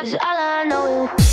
Cause all I know. is